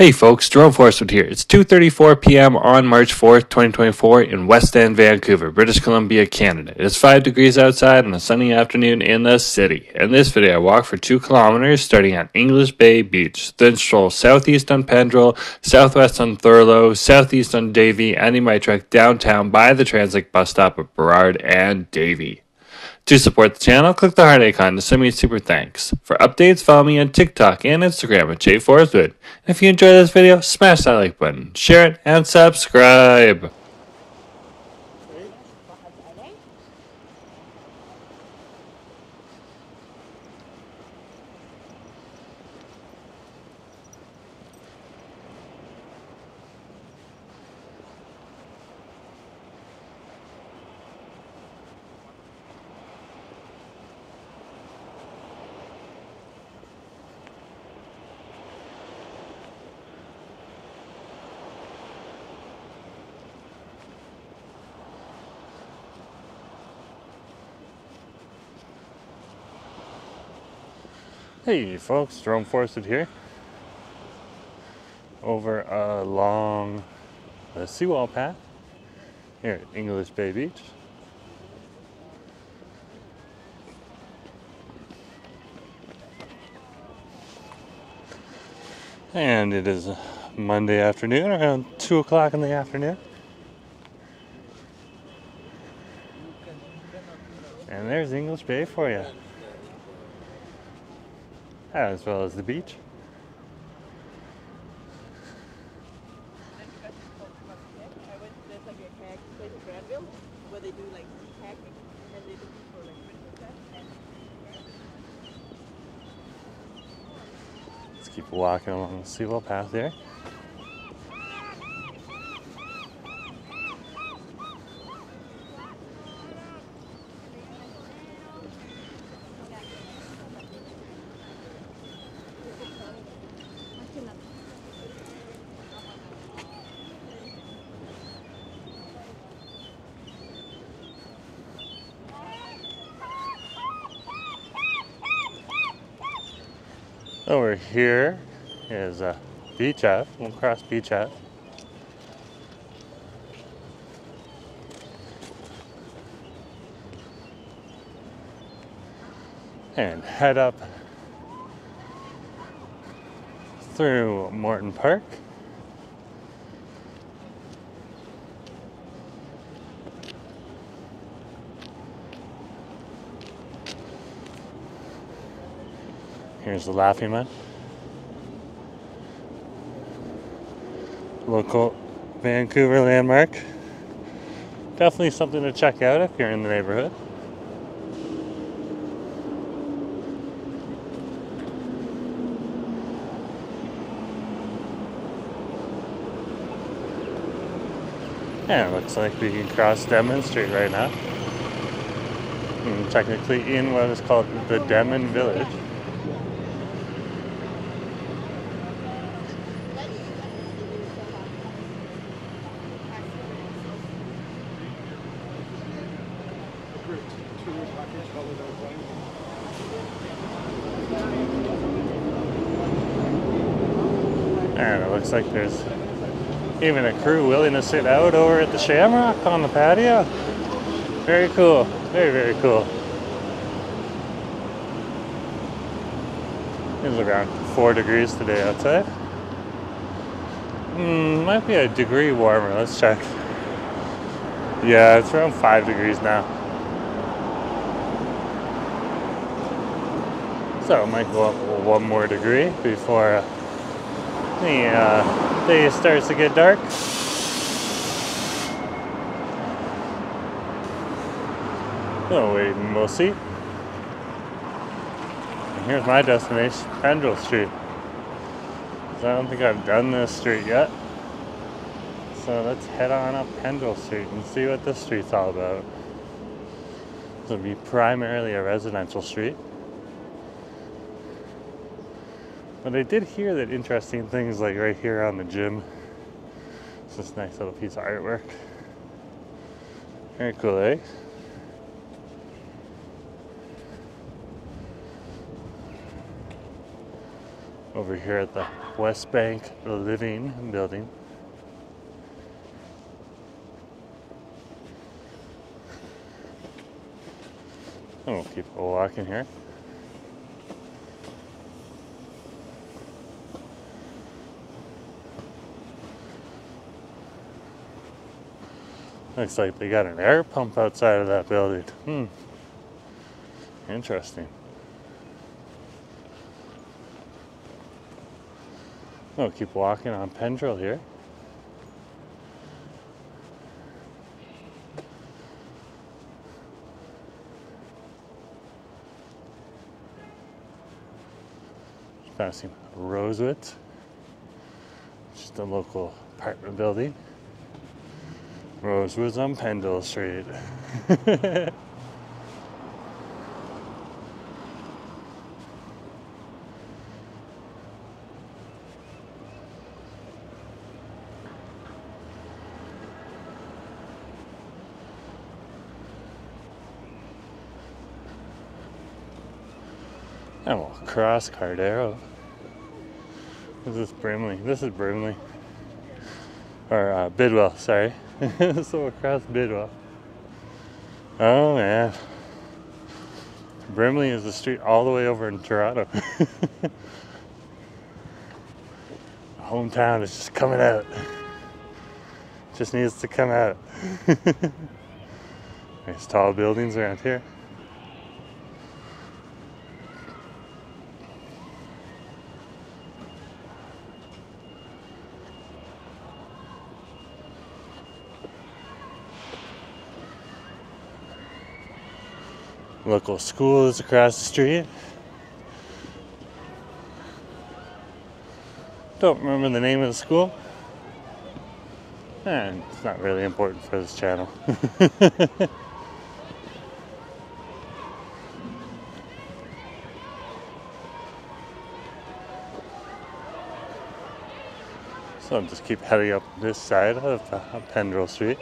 Hey folks, Jerome Forestwood here. It's 2:34 p.m. on March 4th, 2024 in West End, Vancouver, British Columbia, Canada. It's 5 degrees outside on a sunny afternoon in the city. In this video, I walk for 2 kilometers starting at English Bay Beach, then stroll southeast on Pendrell, southwest on Thurlow, southeast on Davie, ending my trek downtown by the Translink bus stop of Burrard and Davie. To support the channel, click the heart icon to send me super thanks. For updates, follow me on TikTok and Instagram at Jay Forestwood. And if you enjoyed this video, smash that like button, share it, and subscribe. Hey folks, Jerome Forestwood here. Over along the seawall path here at English Bay Beach. And it is Monday afternoon, around 2 o'clock in the afternoon. And there's English Bay for you as well as the beach. Let's keep walking along the seawall path there. Over here is a Beach Ave. We'll cross Beach Ave. And head up through Morton Park. Here's the Laughing Man. Local Vancouver landmark. Definitely something to check out if you're in the neighborhood. Yeah, looks like we can cross Denman Street right now. And technically in what is called the Denman Village. And it looks like there's even a crew willing to sit out over at the Shamrock on the patio. Very cool. Very, very cool. It's around four degrees today outside. Hmm, might be a degree warmer. Let's check. Yeah, it's around five degrees now. So it might go up one more degree before the uh, day starts to get dark. So wait and we'll see. And here's my destination, Pendrell Street. I don't think I've done this street yet. So let's head on up Pendrell Street and see what this street's all about. Will be primarily a residential street. But I did hear that interesting things like right here on the gym. It's this nice little piece of artwork. Very cool, eh? Over here at the West Bank Living Building. Oh, people walking here. Looks like they got an air pump outside of that building. Hmm. Interesting. Oh, keep walking on Pendrell here. passing Rosewitz, just a local apartment building. Rosewoods on Pendrell Street. and we'll cross Cardero. This is Brimley. This is Brimley. Or uh, Bidwell, sorry. so across Bidwell. Oh man. Brimley is the street all the way over in Toronto. Hometown is just coming out. Just needs to come out. There's tall buildings around here. Local school is across the street. Don't remember the name of the school. And it's not really important for this channel. so I'll just keep heading up this side of uh, Pendrell Street.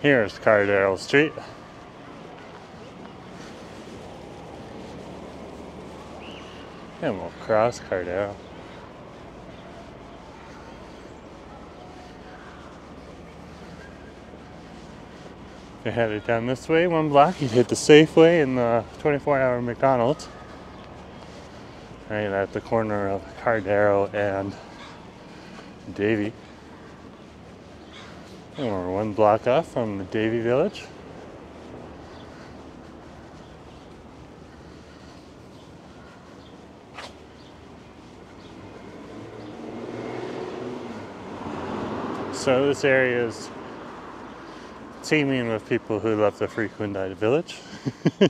Here's Cardero Street. And we'll cross Cardero. If you're headed down this way, one block, you'd hit the Safeway and the 24 hour McDonald's. Right at the corner of Cardero and Davie. We're one block off from the Davie Village. So this area is teeming with people who love to frequent that village. Though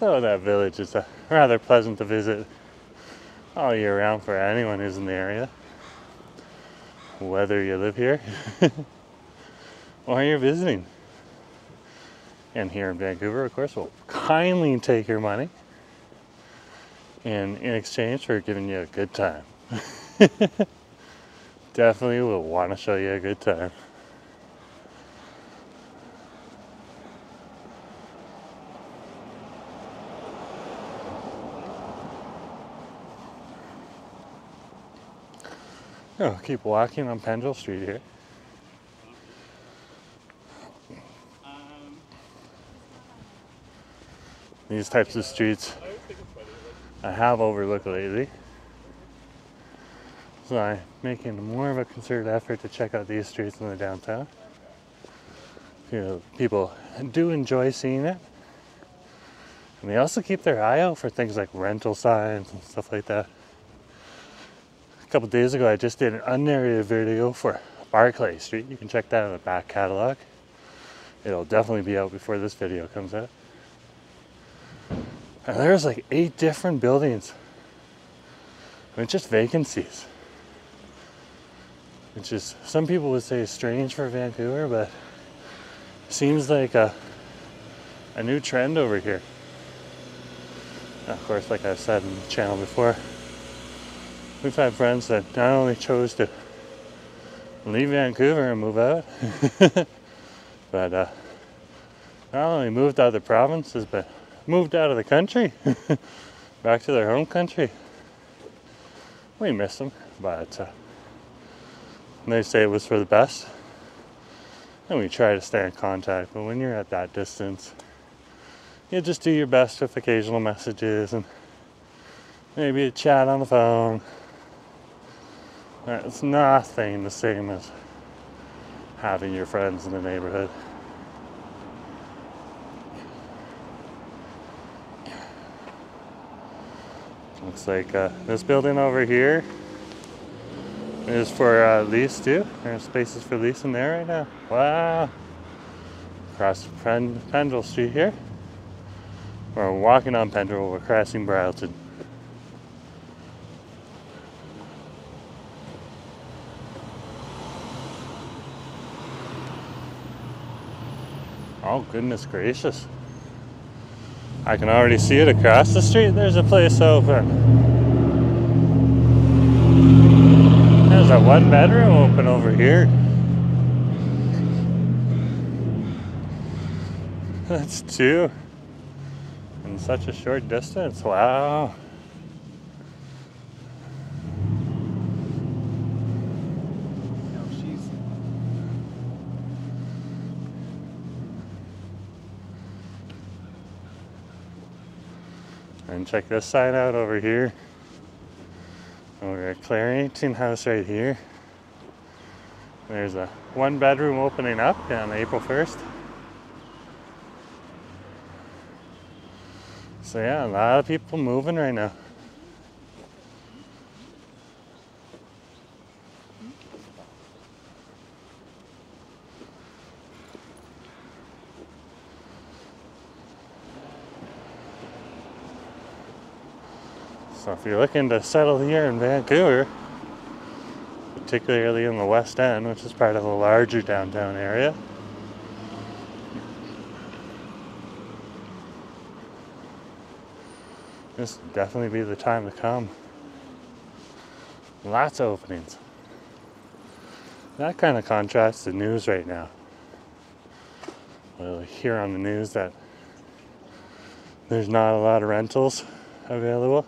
oh, that village is uh, rather pleasant to visit all year round for anyone who's in the area, whether you live here while you're visiting. And here in Vancouver, of course, we'll kindly take your money and in exchange for giving you a good time. Definitely will want to show you a good time. Oh, keep walking on Pendrell Street here. These types of streets I have overlooked lately. So I'm making more of a concerted effort to check out these streets in the downtown. You know, people do enjoy seeing it. And they also keep their eye out for things like rental signs and stuff like that. A couple days ago, I just did an unnarrated video for Barclay Street. You can check that in the back catalog. It'll definitely be out before this video comes out. And there's like eight different buildings It's just vacancies. Which is, some people would say strange for Vancouver, but seems like a, a new trend over here. Of course, like I've said in the channel before, we've had friends that not only chose to leave Vancouver and move out, but uh, not only moved out of the provinces, but moved out of the country, back to their home country. We miss them, but uh, they say it was for the best. And we try to stay in contact, but when you're at that distance, you just do your best with occasional messages and maybe a chat on the phone. It's nothing the same as having your friends in the neighborhood. Looks like uh, this building over here is for uh, lease too. There's spaces for lease in there right now. Wow. Across Pen- Pendrell Street here. We're walking on Pendrell, we're crossing Bryleton. Oh, goodness gracious. I can already see it across the street. There's a place open. There's a one bedroom open over here. That's two in such a short distance. Wow. And check this side out over here. Over at Clarington House right here. There's a one bedroom opening up on April 1st. So yeah, a lot of people moving right now. If you're looking to settle here in Vancouver, particularly in the West End, which is part of a larger downtown area, this would definitely be the time to come. Lots of openings. That kind of contrasts the news right now. We'll hear on the news that there's not a lot of rentals available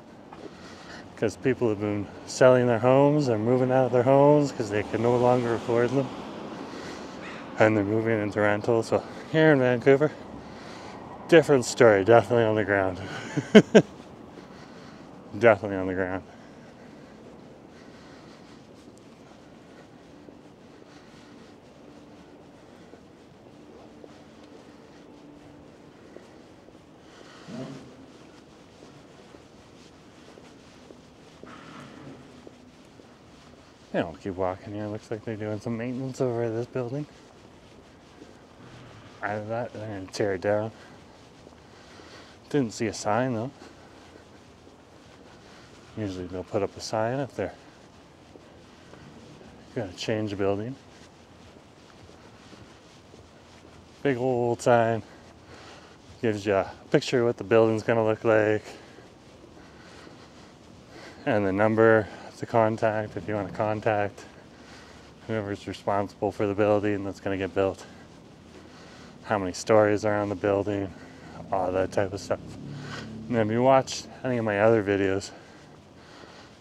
because people have been selling their homes or moving out of their homes because they can no longer afford them and they're moving into rentals. So here in Vancouver, different story, definitely on the ground. definitely on the ground. Yeah, we'll keep walking here. Looks like they're doing some maintenance over this building. Either that, they're gonna tear it down. Didn't see a sign though. Usually they'll put up a sign if they're gonna change a building. Big old sign gives you a picture of what the building's gonna look like and the number to contact if you want to contact whoever's responsible for the building that's going to get built. How many stories are on the building, all that type of stuff. And if you watch any of my other videos,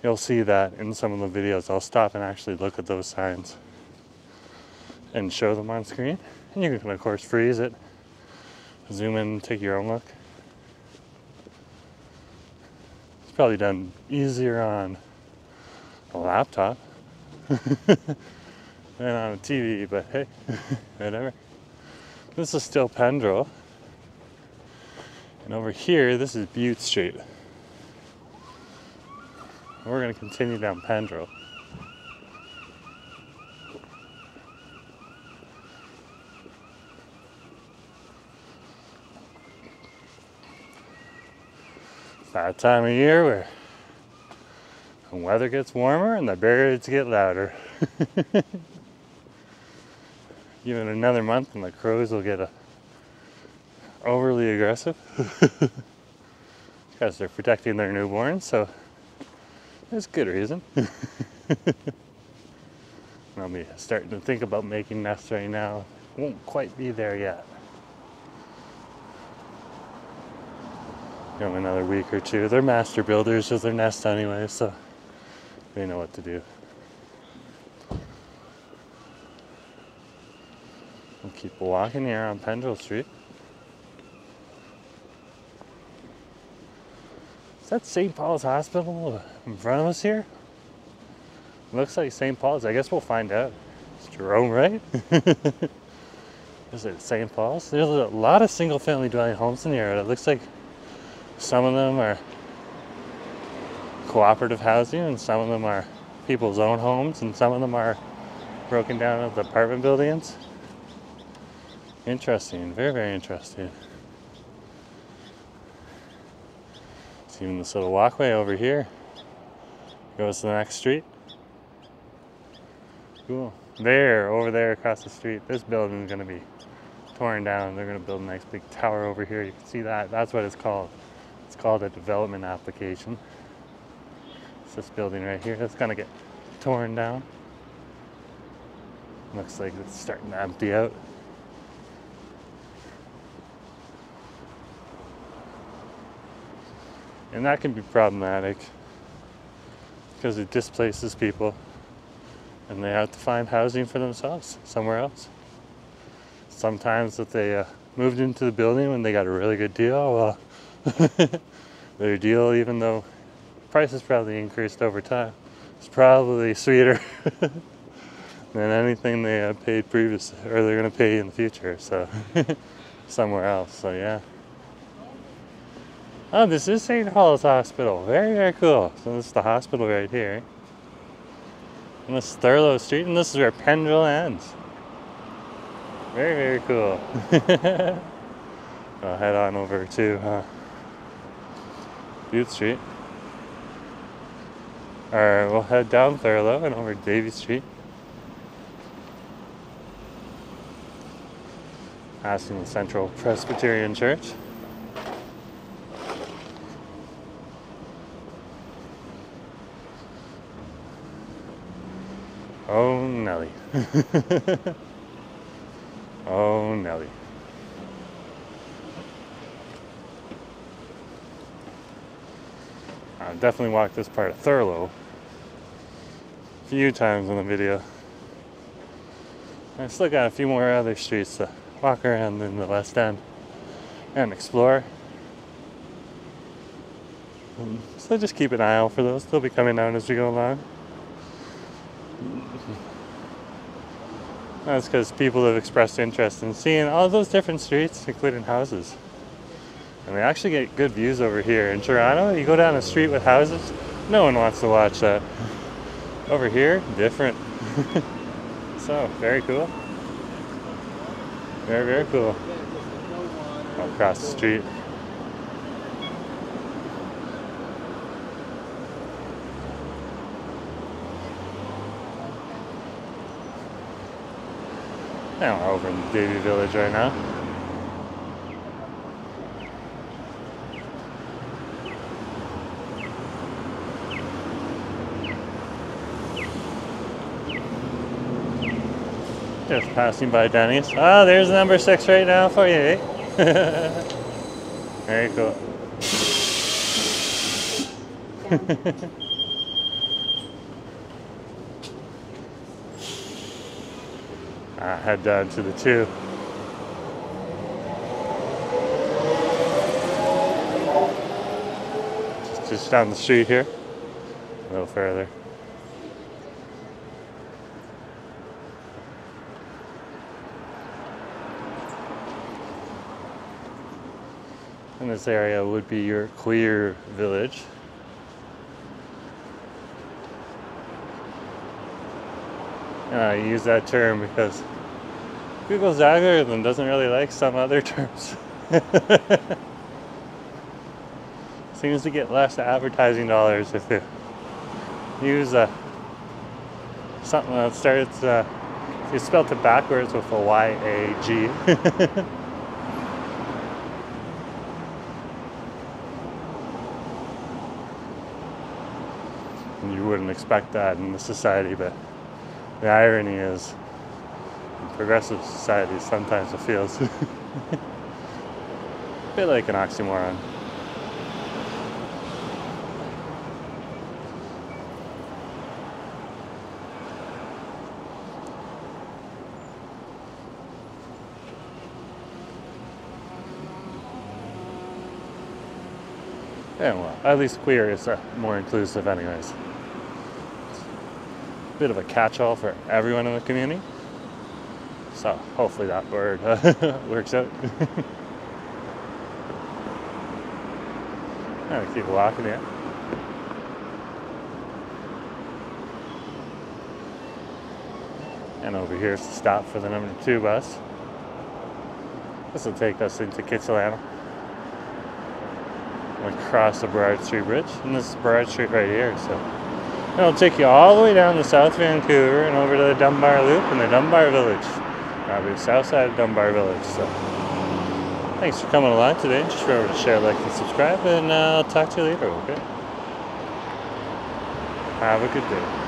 you'll see that in some of the videos I'll stop and actually look at those signs and show them on screen. And you can of course freeze it, zoom in, take your own look. It's probably done easier on a laptop and on a TV, but hey, whatever. This is still Pendrell. And over here, this is Bute Street. We're going to continue down. It's that time of year where The weather gets warmer and the birds get louder. Even another month and the crows will get a overly aggressive because they're protecting their newborns, so there's good reason. I'll be starting to think about making nests right now. Won't quite be there yet. You know, another week or two. They're master builders of their nest anyway, so they know what to do. We'll keep walking here on Pendrell Street. Is that St. Paul's Hospital in front of us here? Looks like St. Paul's. I guess we'll find out. It's Jerome, right? Is it St. Paul's? There's a lot of single family dwelling homes in here. It looks like some of them are cooperative housing and some of them are people's own homes and some of them are broken down into apartment buildings. Interesting, very, very interesting. See even this little walkway over here goes to the next street. Cool. There, over there across the street, this building is going to be torn down. They're going to build a nice big tower over here. You can see that. That's what it's called. It's called a development application. It's this building right here that's going to get torn down. Looks like it's starting to empty out. And that can be problematic because it displaces people and they have to find housing for themselves somewhere else. Sometimes if they uh, moved into the building when they got a really good deal, well, their deal, even though prices probably increased over time, It's probably sweeter than anything they paid previously or they're going to pay in the future. So somewhere else. So yeah. Oh, this is St. Paul's Hospital. Very, very cool. So this is the hospital right here. And this is Thurlow Street, and this is where Pendrell ends. Very, very cool. I'll head on over to uh, Booth Street. Or we'll head down Thurlow and over Davie Street. Passing the Central Presbyterian Church. Oh, Nelly. oh, Nelly. I definitely walked this part of Thurlow few times in the video. I still got a few more other streets to walk around in the West End and explore. Um, so just keep an eye out for those. They'll be coming down as we go along. That's because people have expressed interest in seeing all those different streets, including houses. And we actually get good views over here. In Toronto, you go down a street with houses, no one wants to watch that. Over here, different. so, very cool. Very, very cool. Across the street. Now we're over in the Davie Village right now. Just passing by Denny's. Ah, there's number six right now for you, eh? Very cool. uh, head down to the two. Just down the street here, a little further. And this area would be your queer village. And I use that term because Google's algorithm doesn't really like some other terms. Seems to get less advertising dollars if you use a something that starts. Uh, you spelled it backwards with a Y A G. you wouldn't expect that in the society, but the irony is, in progressive societies, sometimes it feels a bit like an oxymoron. Yeah, well, at least queer is uh, more inclusive, anyways. Bit of a catch-all for everyone in the community. So hopefully that word uh, works out. i keep walking here. And over here is the stop for the number two bus. This will take us into Kitsilano across the Burrard Street Bridge. And this is Burrard Street right here. So it'll take you all the way down to South Vancouver and over to the Dunbar Loop and the Dunbar Village. I'll be south side of Dunbar Village. So thanks for coming along today. Just remember to share, like, and subscribe, and uh, I'll talk to you later, okay? Have a good day.